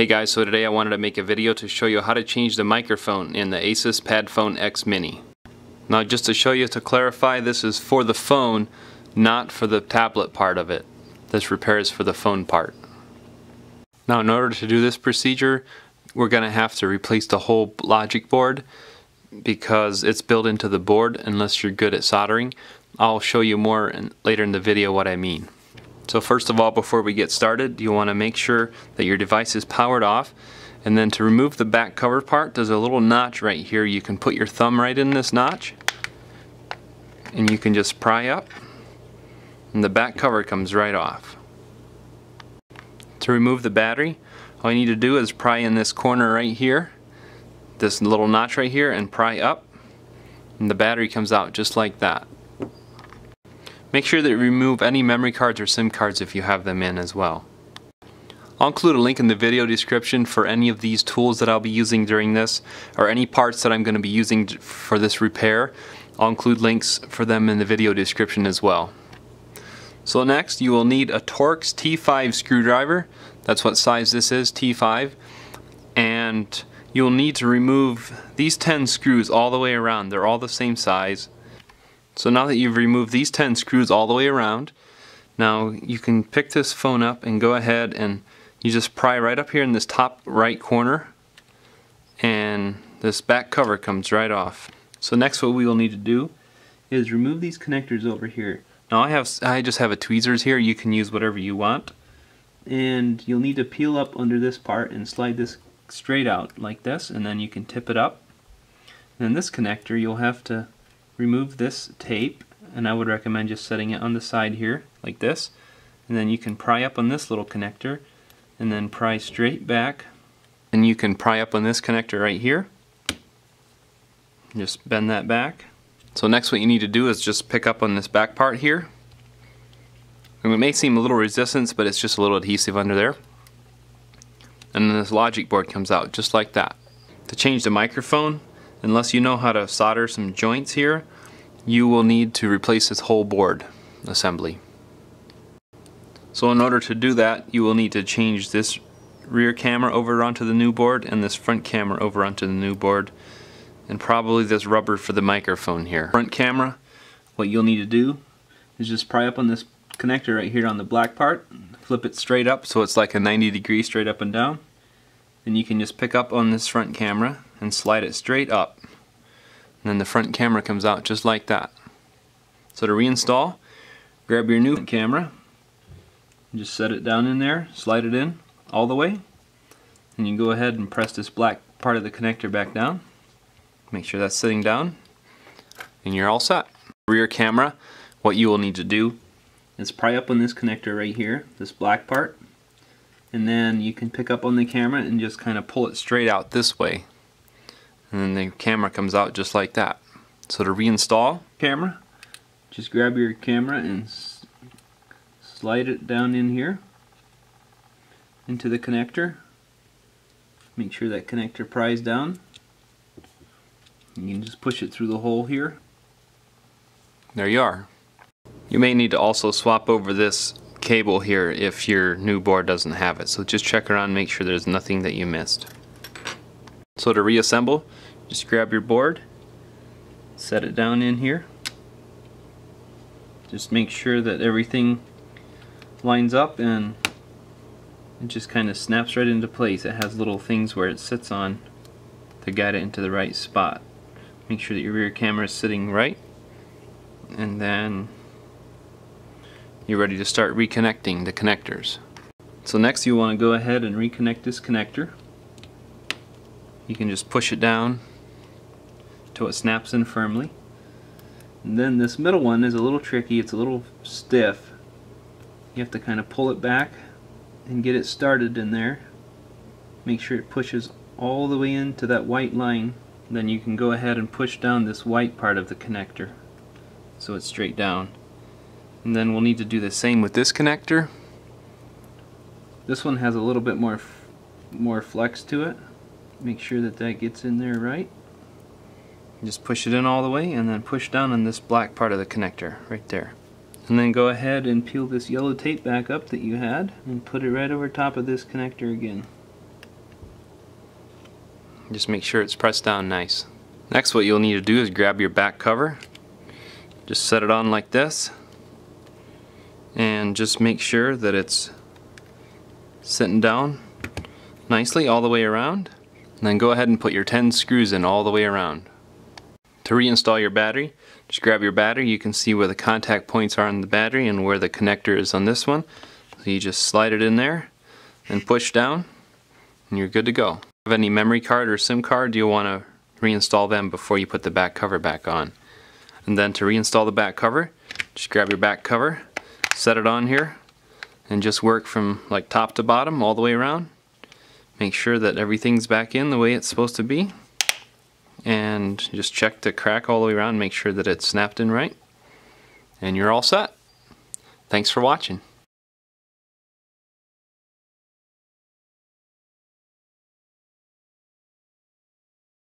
Hey guys, so today I wanted to make a video to show you how to change the microphone in the Asus Padfone X Mini. Now just to show you to clarify, this is for the phone, not for the tablet part of it. This repair is for the phone part. Now in order to do this procedure, we're going to have to replace the whole logic board because it's built into the board unless you're good at soldering. I'll show you more in, later in the video what I mean. So first of all, before we get started, you want to make sure that your device is powered off. And then to remove the back cover part, there's a little notch right here. You can put your thumb right in this notch. And you can just pry up. And the back cover comes right off. To remove the battery, all you need to do is pry in this corner right here. This little notch right here and pry up. And the battery comes out just like that. Make sure that you remove any memory cards or SIM cards if you have them in as well. I'll include a link in the video description for any of these tools that I'll be using during this or any parts that I'm going to be using for this repair. I'll include links for them in the video description as well. So next you will need a Torx T5 screwdriver. That's what size this is, T5. And you'll need to remove these 10 screws all the way around. They're all the same size. So now that you've removed these 10 screws all the way around, now you can pick this phone up and go ahead and you just pry right up here in this top right corner and this back cover comes right off. So next what we will need to do is remove these connectors over here. Now I have I just have a tweezers here, you can use whatever you want. And you'll need to peel up under this part and slide this straight out like this and then you can tip it up. And then this connector you'll have to remove this tape and I would recommend just setting it on the side here like this. And then you can pry up on this little connector and then pry straight back. And you can pry up on this connector right here. Just bend that back. So next what you need to do is just pick up on this back part here. And it may seem a little resistance but it's just a little adhesive under there. And then this logic board comes out just like that. To change the microphone unless you know how to solder some joints here, you will need to replace this whole board assembly. So in order to do that, you will need to change this rear camera over onto the new board and this front camera over onto the new board and probably this rubber for the microphone here. Front camera, what you'll need to do is just pry up on this connector right here on the black part, flip it straight up so it's like a 90 degree straight up and down. Then you can just pick up on this front camera and slide it straight up. And then the front camera comes out just like that. So to reinstall, grab your new camera, just set it down in there, slide it in all the way, and you go ahead and press this black part of the connector back down. Make sure that's sitting down, and you're all set. Rear camera, what you will need to do is pry up on this connector right here, this black part, and then you can pick up on the camera and just kind of pull it straight out this way and then the camera comes out just like that. So to reinstall camera, just grab your camera and slide it down in here into the connector. Make sure that connector pries down. You can just push it through the hole here. There you are. You may need to also swap over this cable here if your new board doesn't have it. So just check around make sure there's nothing that you missed. So to reassemble, just grab your board, set it down in here. Just make sure that everything lines up and it just kind of snaps right into place. It has little things where it sits on to guide it into the right spot. Make sure that your rear camera is sitting right and then you're ready to start reconnecting the connectors. So next you want to go ahead and reconnect this connector you can just push it down till it snaps in firmly. And then this middle one is a little tricky, it's a little stiff. You have to kind of pull it back and get it started in there. Make sure it pushes all the way into that white line. Then you can go ahead and push down this white part of the connector so it's straight down. And then we'll need to do the same with this connector. This one has a little bit more more flex to it make sure that that gets in there right just push it in all the way and then push down on this black part of the connector right there and then go ahead and peel this yellow tape back up that you had and put it right over top of this connector again Just make sure it's pressed down nice. Next what you'll need to do is grab your back cover. Just set it on like this. And just make sure that it's sitting down nicely all the way around. And then go ahead and put your 10 screws in all the way around. To reinstall your battery, just grab your battery. You can see where the contact points are on the battery and where the connector is on this one. So you just slide it in there and push down and you're good to go. Have any memory card or SIM card, you'll want to reinstall them before you put the back cover back on. And then to reinstall the back cover, just grab your back cover, set it on here, and just work from like top to bottom all the way around. Make sure that everything's back in the way it's supposed to be. And just check the crack all the way around, make sure that it's snapped in right. And you're all set. Thanks for watching.